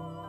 Oh,